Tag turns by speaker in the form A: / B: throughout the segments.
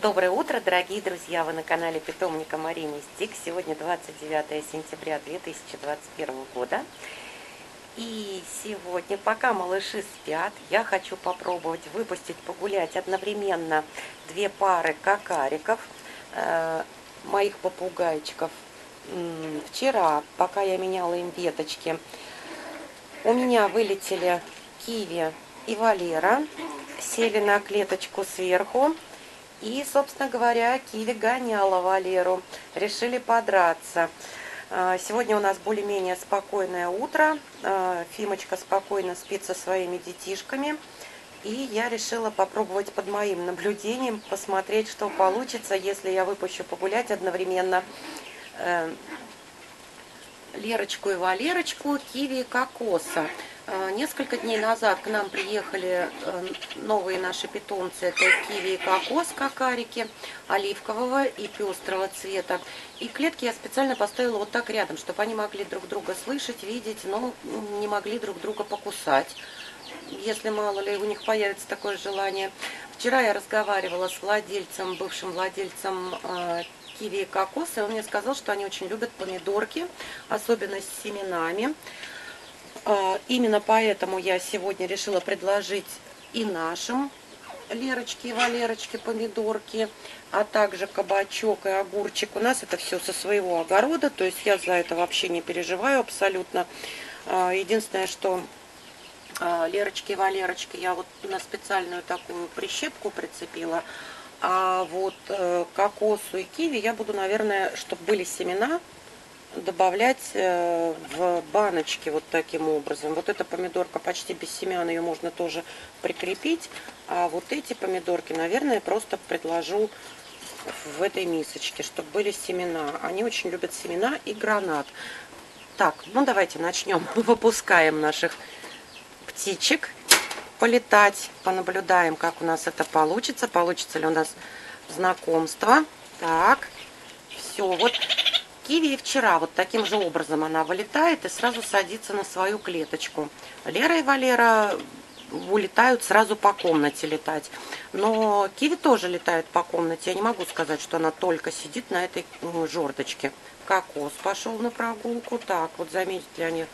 A: Доброе утро, дорогие друзья! Вы на канале питомника Марини Стик. Сегодня 29 сентября 2021 года. И сегодня, пока малыши спят, я хочу попробовать выпустить погулять одновременно две пары какариков, э, моих попугайчиков. Вчера, пока я меняла им веточки, у меня вылетели Киви и Валера, сели на клеточку сверху, и, собственно говоря, Киви гоняла Валеру. Решили подраться. А, сегодня у нас более-менее спокойное утро. А, Фимочка спокойно спит со своими детишками. И я решила попробовать под моим наблюдением посмотреть, что получится, если я выпущу погулять одновременно э, Лерочку и Валерочку, Киви и Кокоса. Э, несколько дней назад к нам приехали э, новые наши питомцы. Это киви и кокос, какарики, оливкового и пестрого цвета. И клетки я специально поставила вот так рядом, чтобы они могли друг друга слышать, видеть, но не могли друг друга покусать. Если мало ли у них появится такое желание. Вчера я разговаривала с владельцем, бывшим владельцем э, киви и кокоса, и он мне сказал, что они очень любят помидорки, особенно с семенами. А, именно поэтому я сегодня решила предложить и нашим Лерочке и Валерочке помидорки, а также кабачок и огурчик. У нас это все со своего огорода, то есть я за это вообще не переживаю абсолютно. А, единственное, что а, Лерочке и Валерочке я вот на специальную такую прищепку прицепила, а вот э, кокосу и киви я буду, наверное, чтобы были семена, добавлять э, в баночки вот таким образом. Вот эта помидорка почти без семян, ее можно тоже прикрепить. А вот эти помидорки, наверное, просто предложу в этой мисочке, чтобы были семена. Они очень любят семена и гранат. Так, ну давайте начнем. Выпускаем наших птичек полетать. Понаблюдаем, как у нас это получится. Получится ли у нас знакомство. Так, все, вот Киви вчера вот таким же образом она вылетает и сразу садится на свою клеточку. Лера и Валера улетают сразу по комнате летать. Но Киви тоже летает по комнате. Я не могу сказать, что она только сидит на этой жердочке. Кокос пошел на прогулку. Так, вот заметили они,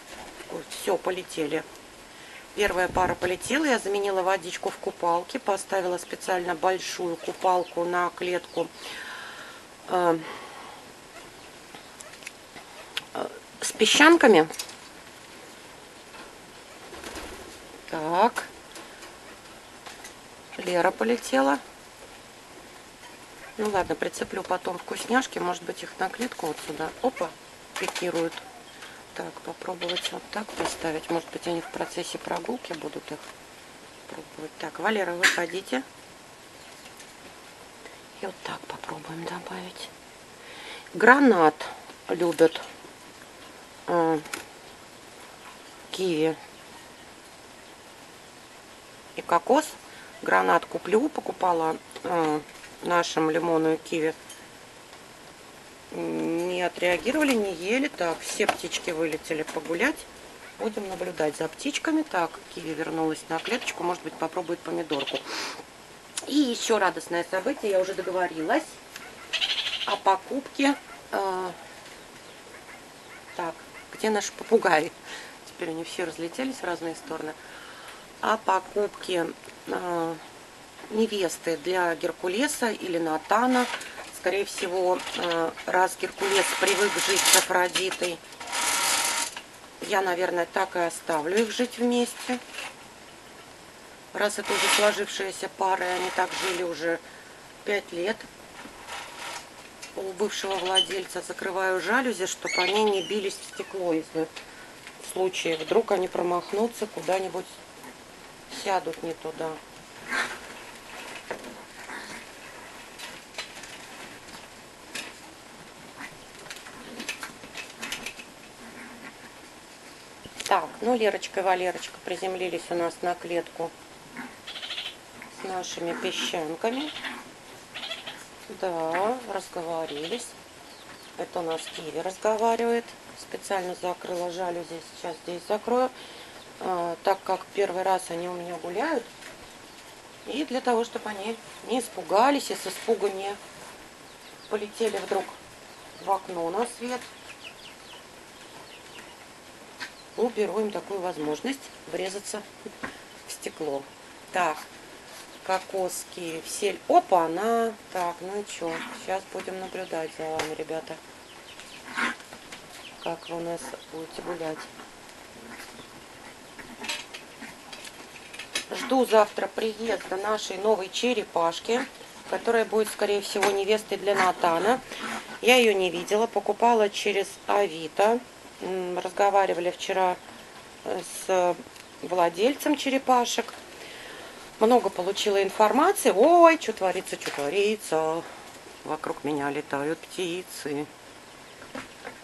A: все, полетели. Первая пара полетела, я заменила водичку в купалке, поставила специально большую купалку на клетку э, с песчанками. Так. Лера полетела. Ну ладно, прицеплю потом вкусняшки. Может быть их на клетку вот сюда. Опа, пикируют. Так, попробовать вот так поставить. Может быть они в процессе прогулки будут их пробовать. Так, Валера, выходите. И вот так попробуем добавить. Гранат любят киви и кокос. Гранат куплю, покупала э, нашим лимону и киви. Не отреагировали, не ели. Так, все птички вылетели погулять. Будем наблюдать за птичками. Так, киви вернулась на клеточку. Может быть, попробует помидорку. И еще радостное событие. Я уже договорилась о покупке. Э, так, где наши попугаи. Теперь они все разлетелись в разные стороны. О покупке э, невесты для Геркулеса или Натана. Скорее всего, э, раз Геркулес привык жить с Афродитой, я, наверное, так и оставлю их жить вместе. Раз это уже сложившаяся пара, они так жили уже пять лет у бывшего владельца закрываю жалюзи, чтобы они не бились в стекло, если в случае вдруг они промахнутся, куда-нибудь сядут не туда. Так, ну Лерочка и Валерочка приземлились у нас на клетку с нашими песчанками. Да, разговорились. Это у нас Киви разговаривает. Специально закрыла жалюзи. Сейчас здесь закрою. А, так как первый раз они у меня гуляют, И для того, чтобы они не испугались и с испуга не полетели вдруг в окно на свет. Уберу им такую возможность врезаться в стекло. Так, кокоски, все. Опа, она. Так, ну и что? Сейчас будем наблюдать за вами, ребята. Как вы у нас будете гулять. Жду завтра приезда нашей новой черепашки, которая будет, скорее всего, невестой для Натана. Я ее не видела, покупала через Авито. Разговаривали вчера э, с владельцем черепашек. Много получила информации. Ой, что творится, что творится. Вокруг меня летают птицы.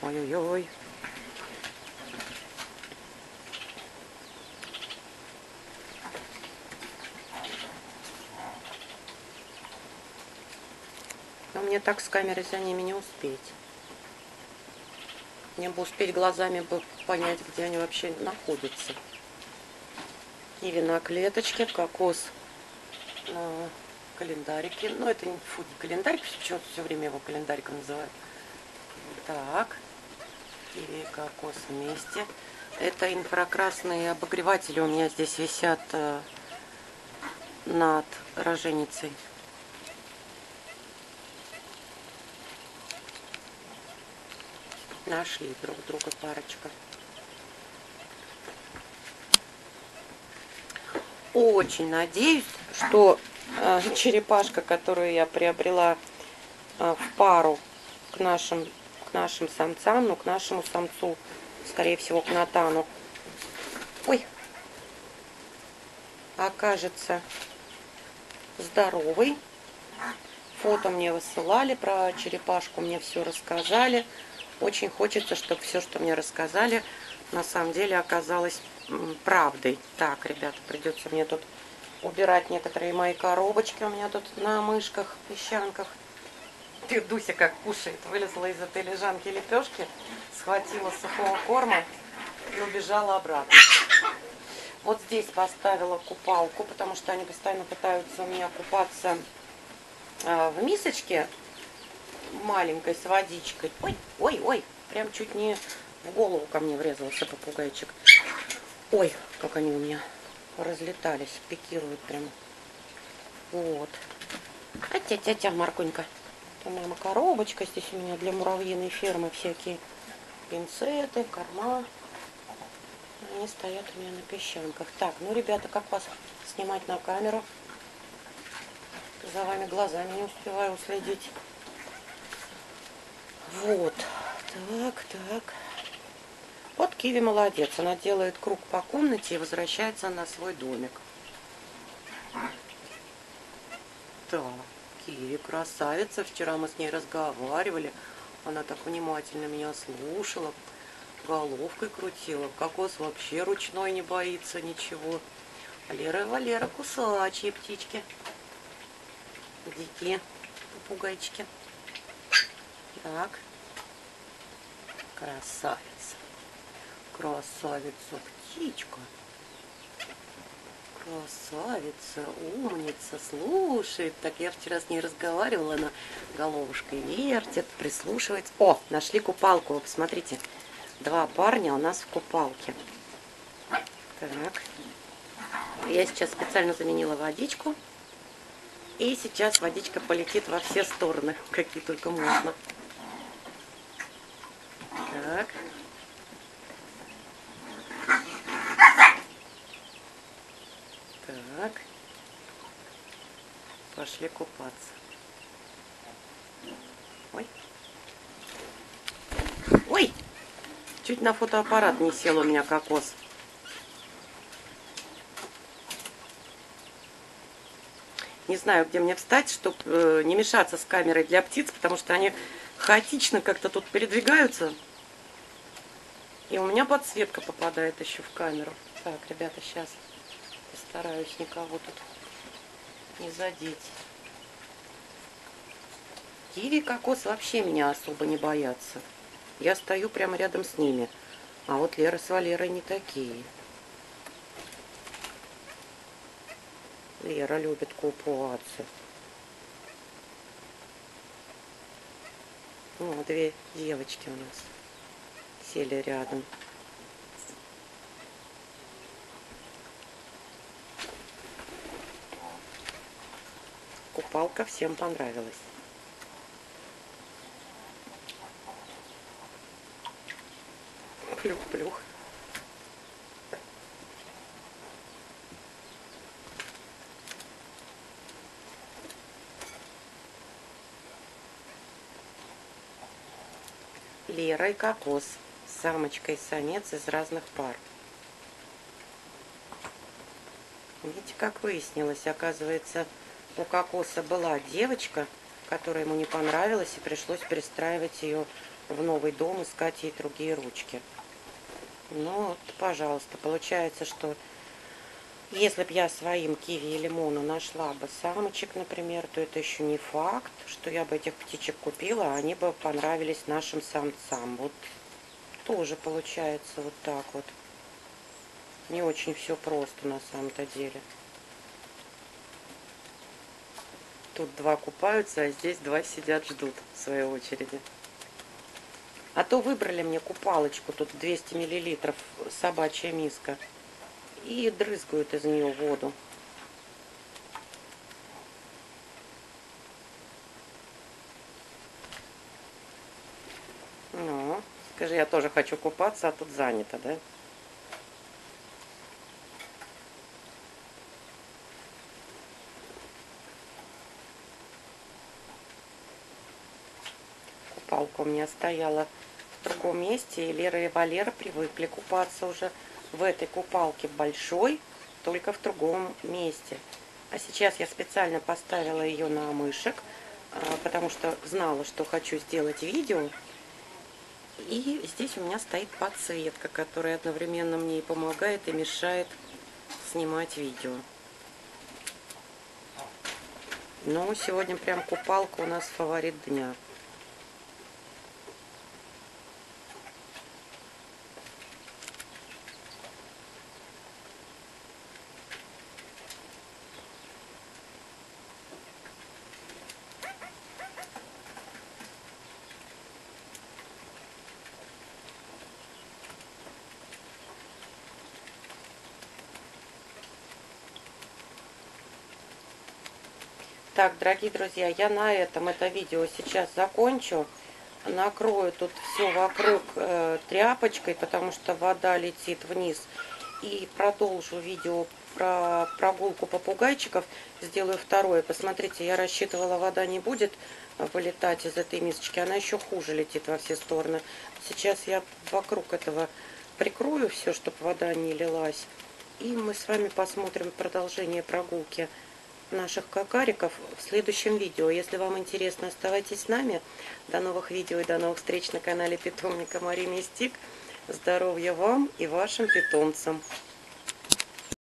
A: Ой-ой-ой. Но мне так с камерой за ними не успеть. Мне бы успеть глазами бы понять, где они вообще находятся. Киви на клеточке, кокос на календарике. Но это не, фу, не календарик, почему все время его календариком называют. Так, и кокос вместе. Это инфракрасные обогреватели у меня здесь висят э, над роженицей. Нашли друг друга парочка. Очень надеюсь, что э, черепашка, которую я приобрела э, в пару к нашим, к нашим самцам, ну, к нашему самцу, скорее всего, к Натану, ой, окажется здоровый. Фото мне высылали про черепашку, мне все рассказали. Очень хочется, чтобы все, что мне рассказали, на самом деле оказалось правдой. Так, ребята, придется мне тут убирать некоторые мои коробочки. У меня тут на мышках, песчанках. Ты, Дуся, как кушает. Вылезла из этой лежанки лепешки, схватила сухого корма и убежала обратно. Вот здесь поставила купалку, потому что они постоянно пытаются у меня купаться а, в мисочке маленькой с водичкой. Ой, ой, ой, прям чуть не в голову ко мне врезался попугайчик. Ой, как они у меня разлетались, пикируют прям. Вот. А тя-тя-тя, Марконька. Это мама коробочка. Здесь у меня для муравьиной фермы всякие пинцеты, корма. Они стоят у меня на песчанках. Так, ну, ребята, как вас снимать на камеру? За вами глазами не успеваю уследить. Вот. Так, так. Вот Киви молодец. Она делает круг по комнате и возвращается на свой домик. Так, Киви красавица. Вчера мы с ней разговаривали. Она так внимательно меня слушала. Головкой крутила. Кокос вообще ручной не боится ничего. А Лера и Валера кусачие птички. Дикие попугайчики. Так. Красавица. Красавица птичка. Красавица, умница, слушает. Так я вчера с ней разговаривала, она головушкой вертит, прислушивается. О, нашли купалку, вы посмотрите. Два парня у нас в купалке. Так. Я сейчас специально заменила водичку. И сейчас водичка полетит во все стороны, какие только можно. Так. Пошли купаться. Ой. Ой! Чуть на фотоаппарат не сел у меня кокос. Не знаю, где мне встать, чтобы э, не мешаться с камерой для птиц, потому что они хаотично как-то тут передвигаются. И у меня подсветка попадает еще в камеру. Так, ребята, сейчас постараюсь никого тут не задеть. Киви кокос вообще меня особо не боятся. Я стою прямо рядом с ними. А вот Лера с Валерой не такие. Лера любит купаться. Ну, две девочки у нас сели рядом. Купалка всем понравилась. Плюх-плюх. Лера и Кокос. Самочка и самец из разных пар. Видите, как выяснилось, оказывается, у Кокоса была девочка, которая ему не понравилась, и пришлось перестраивать ее в новый дом, искать ей другие ручки. Ну вот, пожалуйста, получается, что если бы я своим киви и лимону нашла бы самочек, например, то это еще не факт, что я бы этих птичек купила, а они бы понравились нашим самцам. Вот тоже получается вот так вот. Не очень все просто на самом-то деле. Тут два купаются, а здесь два сидят, ждут в своей очереди. А то выбрали мне купалочку, тут 200 миллилитров собачья миска и дрызгают из нее воду. Ну, скажи, я тоже хочу купаться, а тут занято, да? Купалка у меня стояла в другом месте, и Лера и Валера привыкли купаться уже в этой купалке большой, только в другом месте. А сейчас я специально поставила ее на мышек, а, потому что знала, что хочу сделать видео. И здесь у меня стоит подсветка, которая одновременно мне и помогает, и мешает снимать видео. Но сегодня прям купалка у нас фаворит дня. Так, дорогие друзья, я на этом это видео сейчас закончу. Накрою тут все вокруг э, тряпочкой, потому что вода летит вниз. И продолжу видео про прогулку попугайчиков. Сделаю второе. Посмотрите, я рассчитывала, вода не будет вылетать из этой мисочки. Она еще хуже летит во все стороны. Сейчас я вокруг этого прикрою все, чтобы вода не лилась. И мы с вами посмотрим продолжение прогулки наших какариков в следующем видео. Если вам интересно, оставайтесь с нами. До новых видео и до новых встреч на канале питомника Мария Мистик. Здоровья вам и вашим питомцам!